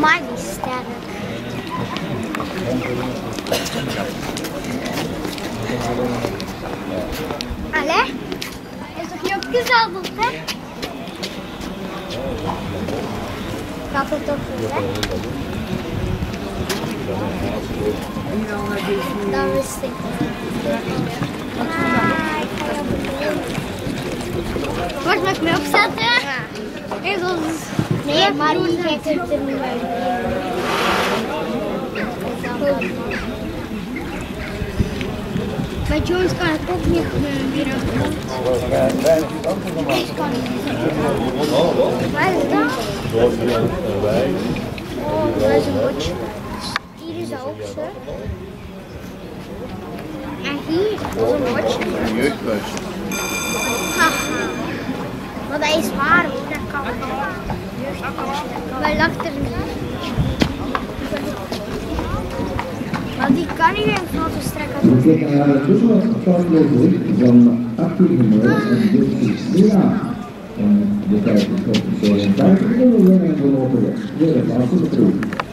Mighty static. Ale? Jest to chłopki zawód. Mag ik me opzetten? Ja. Ons... Nee, maar die kijkt het er niet uit. Bij Jones kan het ook niet meer Ik kan niet. Waar is dat? Oh, dat is een botje. Hier is ook zo. En is een. Jeugdbuis. Haha. Maar dat is waar hoor, dat kan wel. Maar lacht er niet. Maar die kan niet een foto strekken. We kijken naar tussenstandloop van Arthur Vermeulen en Dirk Milaan. En de tijd is op de 52 en we lopen weer de voor de proef.